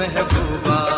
महबूबा